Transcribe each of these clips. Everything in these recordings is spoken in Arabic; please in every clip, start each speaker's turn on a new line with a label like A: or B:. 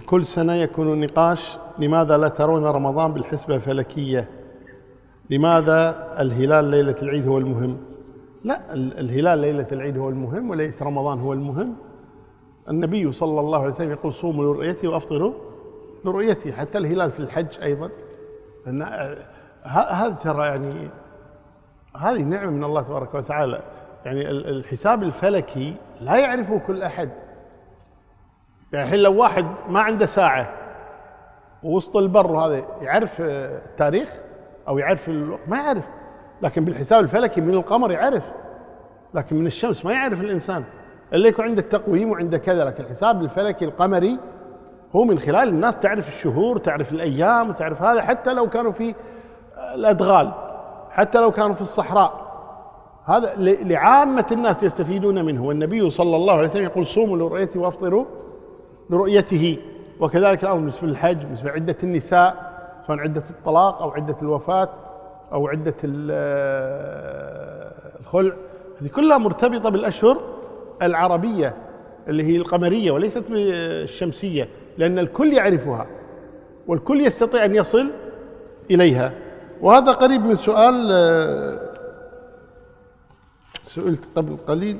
A: كل سنة يكون النقاش لماذا لا ترون رمضان بالحسبة الفلكية؟ لماذا الهلال ليلة العيد هو المهم؟ لا الهلال ليلة العيد هو المهم وليلة رمضان هو المهم. النبي صلى الله عليه وسلم يقول صوموا لرؤيتي وأفطروا لرؤيتي حتى الهلال في الحج أيضا. هذا ترى يعني هذه نعمة من الله تبارك وتعالى. يعني الحساب الفلكي لا يعرفه كل أحد. يعني الحين لو واحد ما عنده ساعة ووسط البر وهذا يعرف التاريخ أو يعرف الوقت ما يعرف. لكن بالحساب الفلكي من القمر يعرف. لكن من الشمس ما يعرف الإنسان. اللي يكون عنده التقويم وعنده كذا. لكن الحساب الفلكي القمري هو من خلال الناس تعرف الشهور تعرف الأيام وتعرف هذا. حتى لو كانوا في الأدغال حتى لو كانوا في الصحراء. هذا لعامة الناس يستفيدون منه. والنبي صلى الله عليه وسلم يقول صوموا لرؤيته وافطروا لرؤيته. وكذلك الأمر بالنسبة للحج بالنسبة لعدة النساء سواء عدة الطلاق أو عدة الوفاة أو عدة الخلع. هذه كلها مرتبطة بالأشهر العربية اللي هي القمرية وليست الشمسية لأن الكل يعرفها والكل يستطيع أن يصل إليها. وهذا قريب من سؤال سئلت قبل قليل.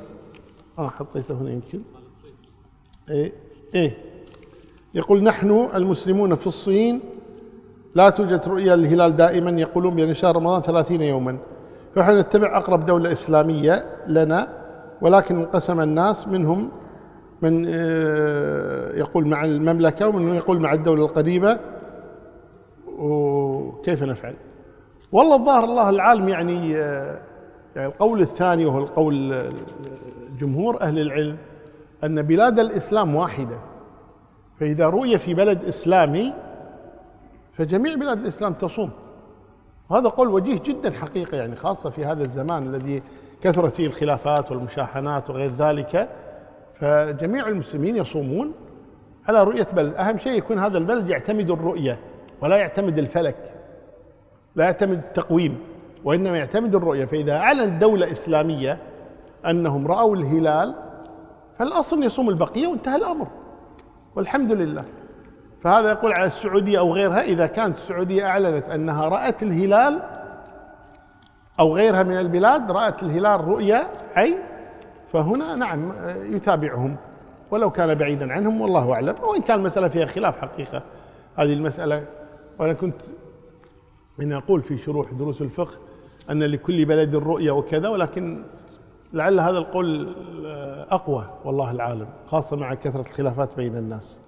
A: آه حطيته هنا يمكن. إيه. إيه. يقول نحن المسلمون في الصين لا توجد رؤيا للهلال دائما يقولون بأن شهر رمضان ثلاثين يوما. فنحن نتبع أقرب دولة إسلامية لنا ولكن انقسم الناس منهم من آه، يقول مع المملكة ومن يقول مع الدولة القريبة. وكيف نفعل؟ والله الظاهر الله العالم يعني آه، يعني القول الثاني وهو القول جمهور أهل العلم أن بلاد الإسلام واحدة. فإذا رؤي في بلد إسلامي فجميع بلاد الإسلام تصوم. وهذا قول وجيه جدا حقيقة يعني خاصة في هذا الزمان الذي كثرت فيه الخلافات والمشاحنات وغير ذلك. فجميع المسلمين يصومون على رؤية بلد. أهم شيء يكون هذا البلد يعتمد الرؤية ولا يعتمد الفلك لا يعتمد التقويم وإنما يعتمد الرؤية. فإذا أعلنت دولة إسلامية أنهم رأوا الهلال فالأصل يصوم البقية وانتهى الأمر. والحمد لله. فهذا يقول على السعودية أو غيرها إذا كانت السعودية أعلنت أنها رأت الهلال أو غيرها من البلاد رأت الهلال رؤيا عين فهنا نعم يتابعهم. ولو كان بعيدا عنهم والله أعلم. وإن كان المسألة فيها خلاف حقيقة. هذه المسألة. وأنا كنت من أقول في شروح دروس الفقه أن لكل بلد رؤية وكذا ولكن لعل هذا القول أقوى والله العالم خاصة مع كثرة الخلافات بين الناس.